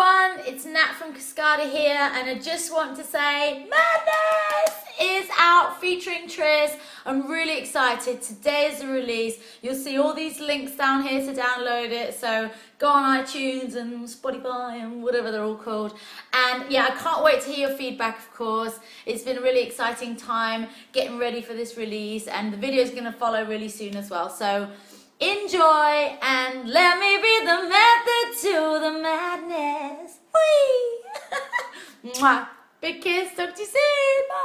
everyone, it's Nat from Cascada here, and I just want to say Madness is out featuring Tris. I'm really excited. Today is the release. You'll see all these links down here to download it, so go on iTunes and Spotify and whatever they're all called. And yeah, I can't wait to hear your feedback, of course. It's been a really exciting time getting ready for this release, and the video is going to follow really soon as well. So enjoy and let me be the method to the madness. Whee! Mwah.